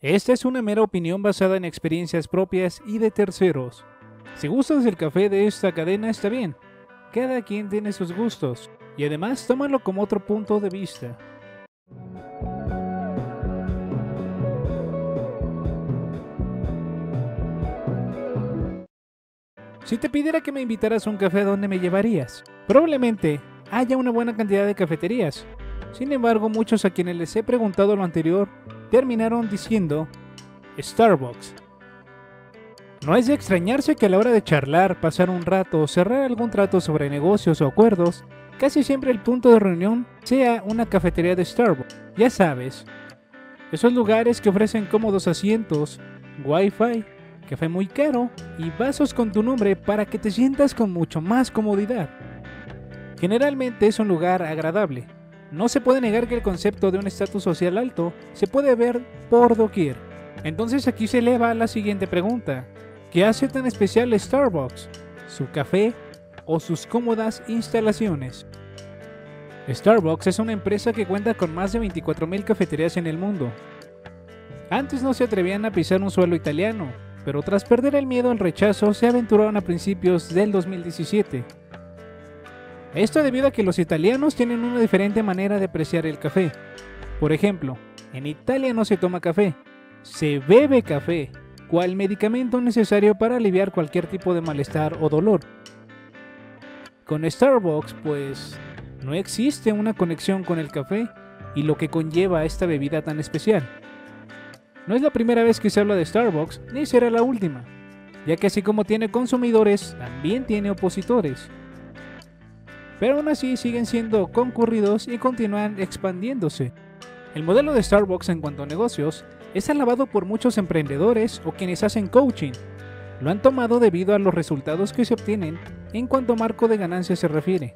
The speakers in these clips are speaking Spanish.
Esta es una mera opinión basada en experiencias propias y de terceros. Si gustas del café de esta cadena está bien, cada quien tiene sus gustos, y además tómalo como otro punto de vista. Si te pidiera que me invitaras a un café, ¿dónde me llevarías? Probablemente haya una buena cantidad de cafeterías. Sin embargo, muchos a quienes les he preguntado lo anterior terminaron diciendo Starbucks. No es de extrañarse que a la hora de charlar, pasar un rato o cerrar algún trato sobre negocios o acuerdos, casi siempre el punto de reunión sea una cafetería de Starbucks. Ya sabes, esos lugares que ofrecen cómodos asientos, wifi, café muy caro y vasos con tu nombre para que te sientas con mucho más comodidad. Generalmente es un lugar agradable. No se puede negar que el concepto de un estatus social alto se puede ver por doquier. Entonces aquí se eleva la siguiente pregunta. ¿Qué hace tan especial Starbucks? ¿Su café o sus cómodas instalaciones? Starbucks es una empresa que cuenta con más de 24.000 cafeterías en el mundo. Antes no se atrevían a pisar un suelo italiano, pero tras perder el miedo al rechazo se aventuraron a principios del 2017. Esto debido a que los italianos tienen una diferente manera de apreciar el café. Por ejemplo, en Italia no se toma café, se bebe café cual medicamento necesario para aliviar cualquier tipo de malestar o dolor. Con Starbucks, pues, no existe una conexión con el café y lo que conlleva esta bebida tan especial. No es la primera vez que se habla de Starbucks, ni será la última, ya que así como tiene consumidores, también tiene opositores. Pero aún así siguen siendo concurridos y continúan expandiéndose. El modelo de Starbucks en cuanto a negocios es alabado por muchos emprendedores o quienes hacen coaching. Lo han tomado debido a los resultados que se obtienen en cuanto a marco de ganancia se refiere.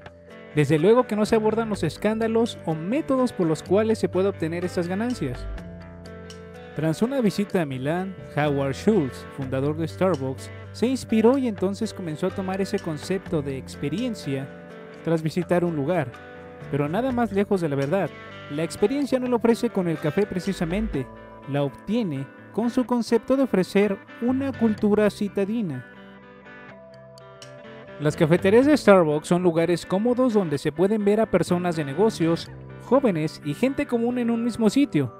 Desde luego que no se abordan los escándalos o métodos por los cuales se puede obtener estas ganancias. Tras una visita a Milán, Howard Schultz, fundador de Starbucks, se inspiró y entonces comenzó a tomar ese concepto de experiencia tras visitar un lugar. Pero nada más lejos de la verdad, la experiencia no lo ofrece con el café precisamente, la obtiene con su concepto de ofrecer una cultura citadina. Las cafeterías de Starbucks son lugares cómodos donde se pueden ver a personas de negocios, jóvenes y gente común en un mismo sitio,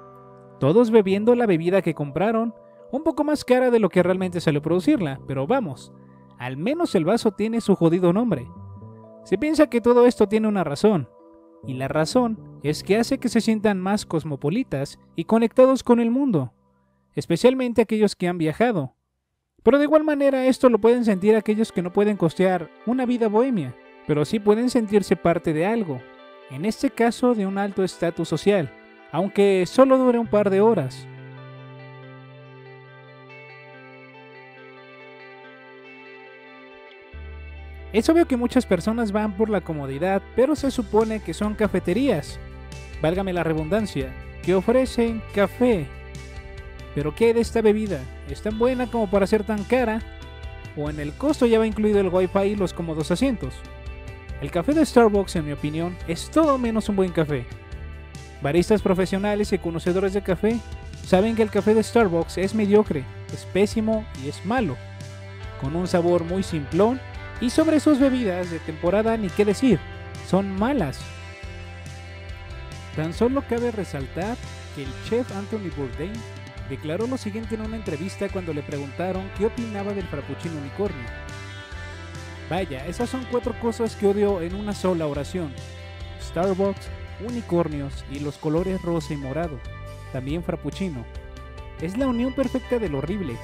todos bebiendo la bebida que compraron, un poco más cara de lo que realmente salió producirla, pero vamos, al menos el vaso tiene su jodido nombre. Se piensa que todo esto tiene una razón, y la razón es que hace que se sientan más cosmopolitas y conectados con el mundo, especialmente aquellos que han viajado. Pero de igual manera esto lo pueden sentir aquellos que no pueden costear una vida bohemia, pero sí pueden sentirse parte de algo, en este caso de un alto estatus social, aunque solo dure un par de horas. Es obvio que muchas personas van por la comodidad, pero se supone que son cafeterías, válgame la redundancia, que ofrecen café. Pero ¿qué de esta bebida? ¿Es tan buena como para ser tan cara? ¿O en el costo ya va incluido el wifi y los cómodos asientos? El café de Starbucks, en mi opinión, es todo menos un buen café. Baristas profesionales y conocedores de café saben que el café de Starbucks es mediocre, es pésimo y es malo, con un sabor muy simplón y sobre sus bebidas de temporada ni qué decir, son malas. Tan solo cabe resaltar que el chef Anthony Bourdain declaró lo siguiente en una entrevista cuando le preguntaron qué opinaba del frappuccino unicornio. Vaya, esas son cuatro cosas que odio en una sola oración. Starbucks, unicornios y los colores rosa y morado. También frappuccino. Es la unión perfecta del horrible.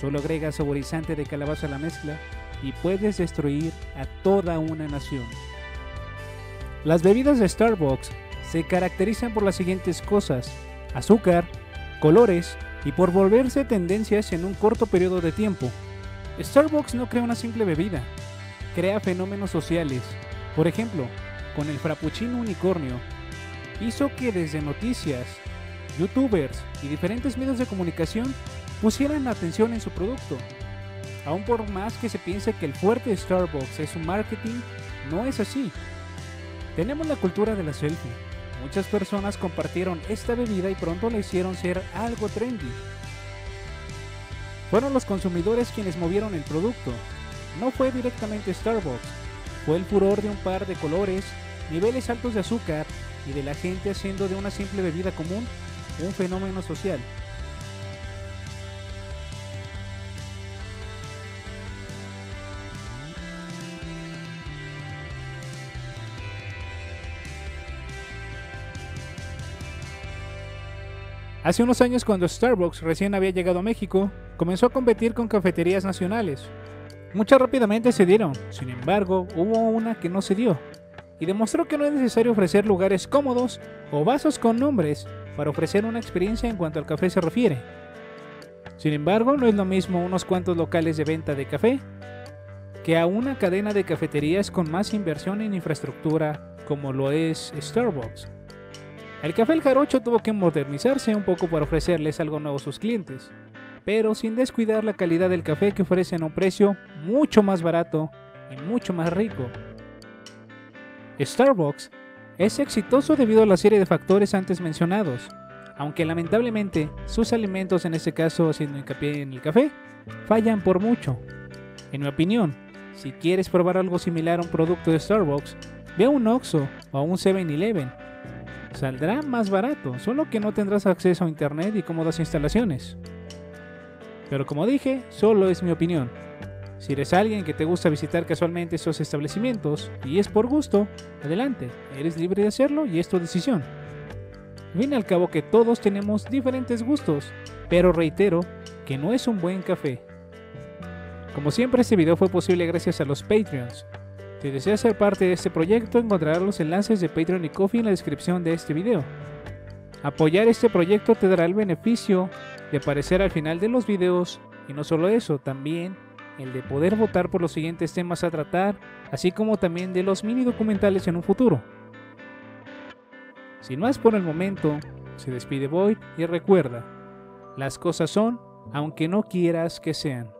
Solo agrega saborizante de calabaza a la mezcla y puedes destruir a toda una nación. Las bebidas de Starbucks se caracterizan por las siguientes cosas, azúcar, colores y por volverse tendencias en un corto periodo de tiempo. Starbucks no crea una simple bebida, crea fenómenos sociales. Por ejemplo, con el Frappuccino Unicornio, hizo que desde noticias, youtubers y diferentes medios de comunicación pusieran atención en su producto. Aún por más que se piense que el fuerte de Starbucks es su marketing, no es así. Tenemos la cultura de la selfie. Muchas personas compartieron esta bebida y pronto la hicieron ser algo trendy. Fueron los consumidores quienes movieron el producto. No fue directamente Starbucks, fue el furor de un par de colores, niveles altos de azúcar y de la gente haciendo de una simple bebida común un fenómeno social. Hace unos años cuando Starbucks recién había llegado a México, comenzó a competir con cafeterías nacionales. Muchas rápidamente se dieron, sin embargo, hubo una que no se dio, y demostró que no es necesario ofrecer lugares cómodos o vasos con nombres para ofrecer una experiencia en cuanto al café se refiere. Sin embargo, no es lo mismo unos cuantos locales de venta de café que a una cadena de cafeterías con más inversión en infraestructura como lo es Starbucks. El café El Jarocho tuvo que modernizarse un poco para ofrecerles algo nuevo a sus clientes, pero sin descuidar la calidad del café que ofrecen a un precio mucho más barato y mucho más rico. Starbucks es exitoso debido a la serie de factores antes mencionados, aunque lamentablemente sus alimentos, en este caso haciendo hincapié en el café, fallan por mucho. En mi opinión, si quieres probar algo similar a un producto de Starbucks, ve a un Oxxo o a un 7-Eleven Saldrá más barato, solo que no tendrás acceso a internet y cómodas instalaciones. Pero como dije, solo es mi opinión. Si eres alguien que te gusta visitar casualmente esos establecimientos y es por gusto, adelante, eres libre de hacerlo y es tu decisión. Viene al cabo que todos tenemos diferentes gustos, pero reitero que no es un buen café. Como siempre este video fue posible gracias a los Patreons, si deseas ser parte de este proyecto, encontrarás los enlaces de Patreon y Coffee en la descripción de este video. Apoyar este proyecto te dará el beneficio de aparecer al final de los videos y no solo eso, también el de poder votar por los siguientes temas a tratar, así como también de los mini documentales en un futuro. Sin más por el momento, se despide Void y recuerda, las cosas son aunque no quieras que sean.